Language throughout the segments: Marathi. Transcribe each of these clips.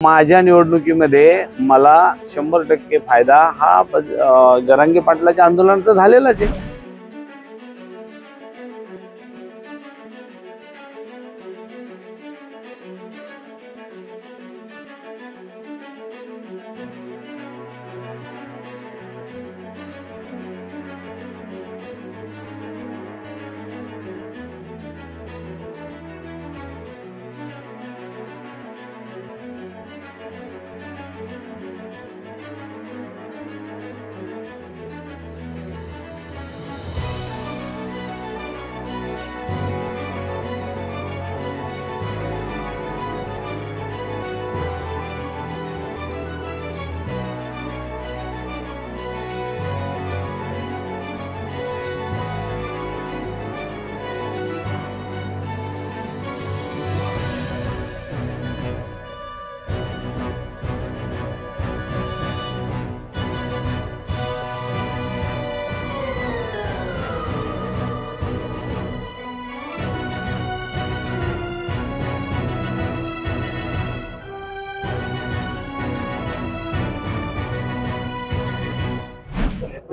माझ्या निवडणुकीमध्ये मला शंभर टक्के फायदा हा बज- जरांगे पाटलाच्या आंदोलनाचा झालेलाच आहे.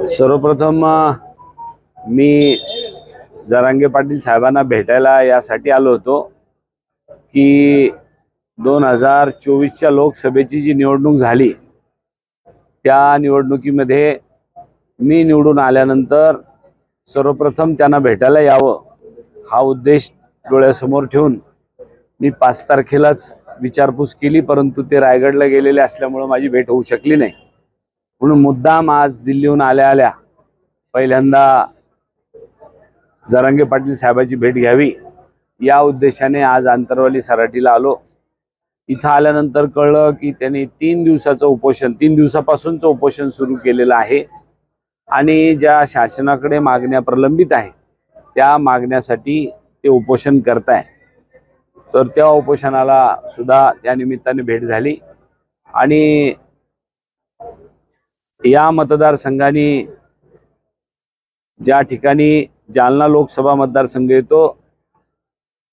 सर्वप्रथम मी जरांगे पाटील साहेबांना भेटायला यासाठी आलो होतो की दोन हजार चोवीसच्या लोकसभेची जी निवडणूक झाली त्या निवडणुकीमध्ये मी निवडून आल्यानंतर सर्वप्रथम त्यांना भेटायला यावं हा उद्देश डोळ्यासमोर ठेवून मी पाच तारखेलाच विचारपूस केली परंतु ते रायगडला गेलेले असल्यामुळं माझी भेट होऊ शकली नाही. म्हणून मुद्दाम आज दिल्लीहून आल्या आल्या पहिल्यांदा जरांगे पाटील साहेबाची भेट घ्यावी या उद्देशाने आज आंतरवाली सराटीला आलो. इथं आल्यानंतर कळलं की त्यांनी तीन दिवसाचं उपोषण तीन दिवसापासूनचं उपोषण सुरू केलेलं आहे आणि ज्या शासनाकडे मागण्या प्रलंबित आहे त्या मागण्यासाठी ते उपोषण करताय तर त्या उपोषणाला सुद्धा त्या निमित्ताने भेट झाली आणि या मतदारसंघाने ज्या ठिकाणी जालना लोकसभा मतदारसंघ येतो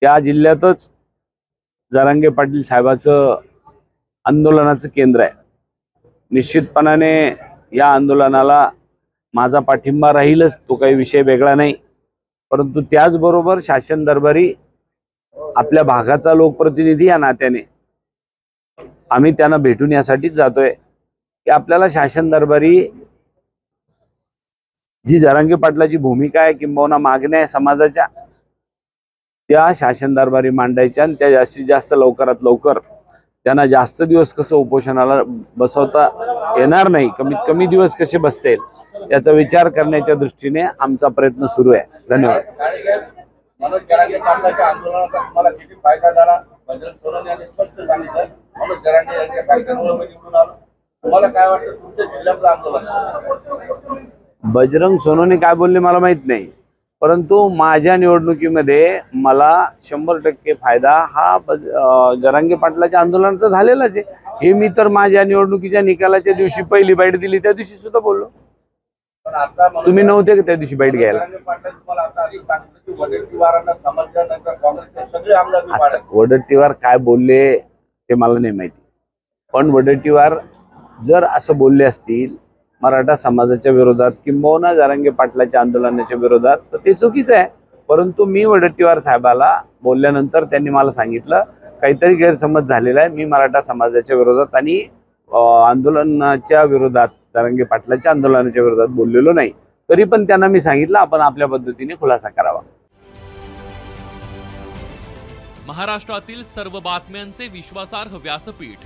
त्या जिल्ह्यातच जरांगे पाटील साहेबाचं आंदोलनाचं केंद्र आहे. निश्चितपणाने या आंदोलनाला माझा पाठिंबा राहीलच तो काही विषय वेगळा नाही. परंतु त्याचबरोबर शासन दरबारी आपल्या भागाचा लोकप्रतिनिधी या नात्याने आम्ही त्यांना भेटून यासाठीच जातोय. की आपल्याला शासन दरबारी जी जरांगी पाटलाची भूमिका आहे किंबहुना मागण्या आहे समाजाच्या त्या शासन दरबारी मांडायच्या आणि त्या जास्तीत जास्त लवकरात लवकर त्यांना जास्त दिवस कसं उपोषणाला बसवता येणार नाही कमीत कमी दिवस कसे बसतील याचा विचार करण्याच्या दृष्टीने आमचा प्रयत्न सुरू आहे. धन्यवाद. आंदोलनाचा तुम्हाला बजरंग तुम्हाला काय वाटतं तुमच्या जिल्ह्यातलं आंदोलन? बजरंग सोनवणे काय बोलले मला माहीत नाही. परंतु माझ्या निवडणुकीमध्ये मला शंभर टक्के फायदा हा जरांगे पाटलाच्या आंदोलनात झालेलाच आहे. हे मी तर माझ्या निवडणुकीच्या निकालाच्या दिवशी पहिली बाईट दिली त्या दिवशी सुद्धा बोललो. तुम्ही नव्हते का त्या दिवशी बाईट घ्यायला? वडट्टीवार काय बोलले ते मला नाही माहिती. पण वडट्टीवार जर असं बोलले असतील मराठा समाजाच्या विरोधात किंबहुना जारंगे पाटलाच्या आंदोलनाच्या विरोधात तर ते चुकीचं आहे. परंतु मी वडट्टीवार साहेबाला बोलल्यानंतर त्यांनी मला सांगितलं काहीतरी गैरसमज झालेला आहे मी मराठा समाजाच्या विरोधात आणि आंदोलनाच्या विरोधात जारंगे पाटलाच्या आंदोलनाच्या विरोधात बोललेलो नाही. तरी पण त्यांना मी सांगितलं आपण आपल्या पद्धतीने खुलासा करावा. महाराष्ट्रातील सर्व बातम्यांचे विश्वासार्ह व्यासपीठ